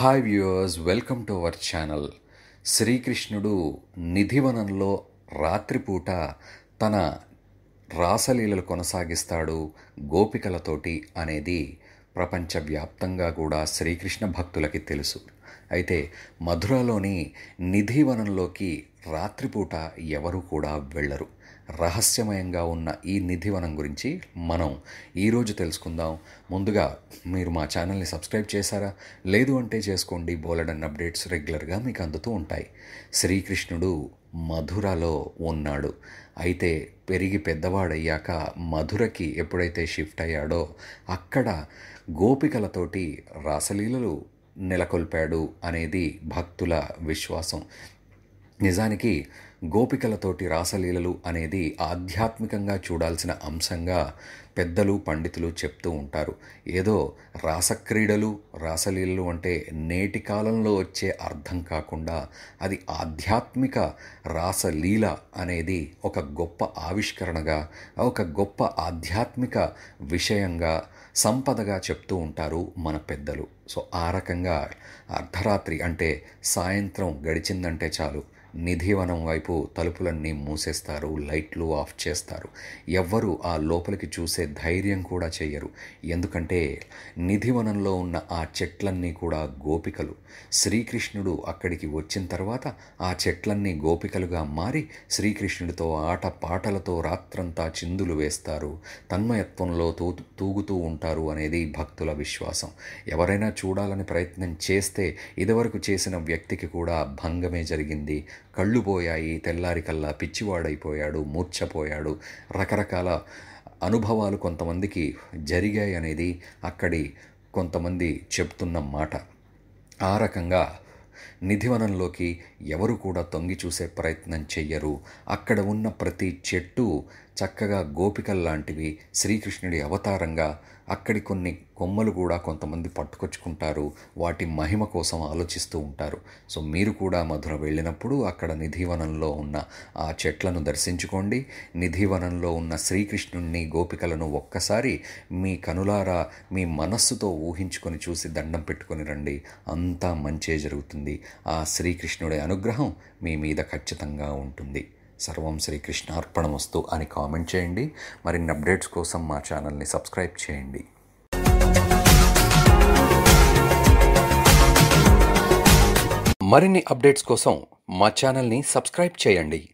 Hi viewers welcome to our channel. శ్రీకృష్ణుడు నిధివనంలో రాత్రిపూట తన రాసలీలలు కొనసాగిస్తాడు గోపికలతోటి అనేది ప్రపంచవ్యాప్తంగా కూడా శ్రీకృష్ణ భక్తులకి తెలుసు. అయితే మధురలోని నిధివనంలోకి రాత్రిపూట ఎవరు కూడా వెళ్ళరు. రహస్యమయంగా ఉన్న ఈ నిధివనం గురించి మనం ఈరోజు తెలుసుకుందాం. ముందుగా మీరు మా ఛానల్ని సబ్స్క్రైబ్ చేశారా? లేదు అంటే చేసుకోండి. బోలెడన్ అప్డేట్స్ రెగ్యులర్గా మీకు అందుతూ ఉంటాయి. శ్రీకృష్ణుడు మధురలో ఉన్నాడు. అయితే పెరిగి పెద్దవాడయ్యాక మధురకి ఎప్పుడైతే షిఫ్ట్ అయ్యాడో అక్కడ గోపికలతోటి రాసలీలలు నెలకొల్పాడు అనేది భక్తుల విశ్వాసం. నిజానికి గోపికలతోటి రాసలీలలు అనేది ఆధ్యాత్మికంగా చూడాల్సిన అంశంగా పెద్దలు పండితులు చెప్తూ ఉంటారు. ఏదో రాసక్రీడలు రాసలీలలు అంటే నేటి కాలంలో వచ్చే అర్థం కాకుండా అది ఆధ్యాత్మిక రాసలీల అనేది ఒక గొప్ప ఆవిష్కరణగా ఒక గొప్ప ఆధ్యాత్మిక విషయంగా సంపదగా చెప్తూ ఉంటారు మన పెద్దలు. సో ఆ రకంగా అర్ధరాత్రి అంటే సాయంత్రం గడిచిందంటే చాలు. నిధివనం వైపు తలుపులన్నీ మూసేస్తారు లైట్లు ఆఫ్ చేస్తారు. ఎవ్వరూ ఆ లోపలికి చూసే ధైర్యం కూడా చేయరు. ఎందుకంటే నిధివనంలో ఉన్న ఆ చెట్లన్నీ కూడా గోపికలు. శ్రీకృష్ణుడు అక్కడికి వచ్చిన తర్వాత ఆ చెట్లన్నీ గోపికలుగా మారి శ్రీకృష్ణుడితో ఆట పాటలతో రాత్రంతా చిందులు వేస్తారు. తన్మయత్వంలో తూ తూగుతూ ఉంటారు అనేది భక్తుల విశ్వాసం. ఎవరైనా చూడాలని ప్రయత్నం చేస్తే ఇదివరకు చేసిన వ్యక్తికి కూడా భంగమే జరిగింది. కళ్ళు పోయాయి తెల్లారికల్లా పిచ్చివాడైపోయాడు మూర్ఛపోయాడు. రకరకాల అనుభవాలు కొంతమందికి జరిగాయి అనేది అక్కడి కొంతమంది చెప్తున్న మాట. ఆ రకంగా నిధివనంలోకి ఎవరు కూడా తొంగి చూసే ప్రయత్నం చెయ్యరు. అక్కడ ఉన్న ప్రతి చెట్టు చక్కగా గోపికల్లాంటివి శ్రీకృష్ణుడి అవతారంగా అక్కడి కొన్ని కొమ్మలు కూడా కొంతమంది పట్టుకొచ్చుకుంటారు. వాటి మహిమ కోసం ఆలోచిస్తూ ఉంటారు. సో మీరు కూడా మధుర వెళ్ళినప్పుడు అక్కడ నిధివనంలో ఉన్న ఆ చెట్లను దర్శించుకోండి. నిధివనంలో ఉన్న శ్రీకృష్ణుణ్ణి గోపికలను ఒక్కసారి మీ కనులారా మీ మనస్సుతో ఊహించుకొని చూసి దండం పెట్టుకొని రండి. అంతా మంచే జరుగుతుంది. ఆ శ్రీకృష్ణుడి అనుగ్రహం మీ మీద ఖచ్చితంగా ఉంటుంది. సర్వం శ్రీకృష్ణార్పణమస్తు అని కామెంట్ చేయండి. మరిన్ని అప్డేట్స్ కోసం మా ఛానల్ని సబ్స్క్రైబ్ చేయండి. మరిన్ని అప్డేట్స్ కోసం మా ఛానల్ని సబ్స్క్రైబ్ చేయండి.